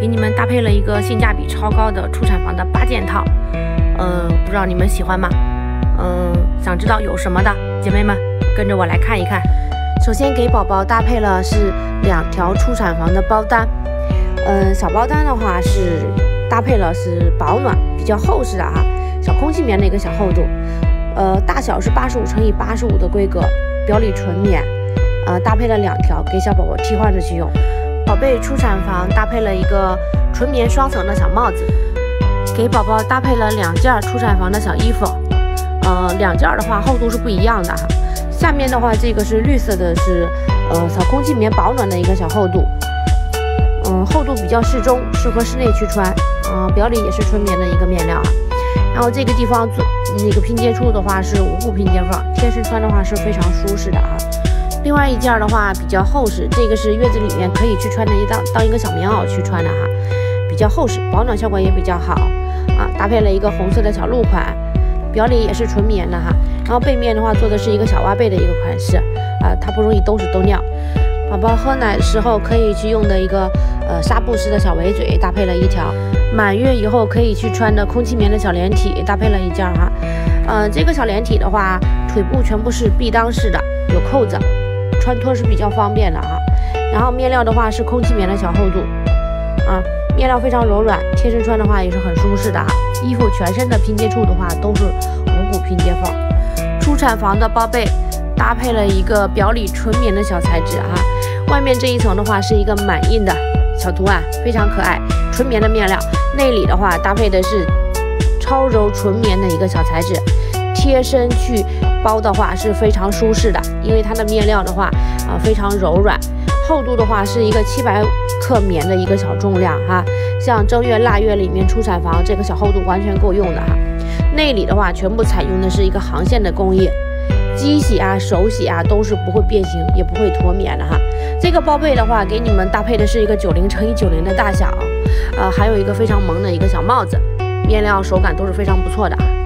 给你们搭配了一个性价比超高的出产房的八件套，呃，不知道你们喜欢吗？嗯，想知道有什么的姐妹们，跟着我来看一看。首先给宝宝搭配了是两条出产房的包单，嗯，小包单的话是搭配了是保暖比较厚实的啊，小空气棉的一个小厚度，呃，大小是八十五乘以八十五的规格，表里纯棉，呃，搭配了两条给小宝宝替换着去用。宝贝出产房搭配了一个纯棉双层的小帽子，给宝宝搭配了两件出产房的小衣服，呃，两件的话厚度是不一样的哈。下面的话这个是绿色的，是呃小空气棉保暖的一个小厚度，嗯，厚度比较适中，适合室内去穿，嗯，表里也是纯棉的一个面料啊。然后这个地方做那个拼接处的话是无骨拼接缝，贴身穿的话是非常舒适的啊。另外一件的话比较厚实，这个是月子里面可以去穿的一当当一个小棉袄去穿的哈，比较厚实，保暖效果也比较好啊。搭配了一个红色的小鹿款，表里也是纯棉的哈。然后背面的话做的是一个小挖背的一个款式啊，它不容易兜屎兜尿。宝宝喝奶的时候可以去用的一个呃纱布式的小围嘴，搭配了一条。满月以后可以去穿的空气棉的小连体，搭配了一件哈。嗯，这个小连体的话，腿部全部是闭裆式的，有扣子。穿脱是比较方便的哈，然后面料的话是空气棉的小厚度，啊，面料非常柔软，贴身穿的话也是很舒适的哈。衣服全身的拼接处的话都是无骨拼接缝，出产房的包被搭配了一个表里纯棉的小材质哈，外面这一层的话是一个满印的小图案，非常可爱，纯棉的面料，内里的话搭配的是超柔纯棉的一个小材质。贴身去包的话是非常舒适的，因为它的面料的话啊非常柔软，厚度的话是一个七百克棉的一个小重量哈。像正月腊月里面出产房这个小厚度完全够用的哈。内里的话全部采用的是一个航线的工艺，机洗啊手洗啊都是不会变形也不会脱棉的哈。这个包被的话给你们搭配的是一个九零乘以九零的大小，呃还有一个非常萌的一个小帽子，面料手感都是非常不错的啊。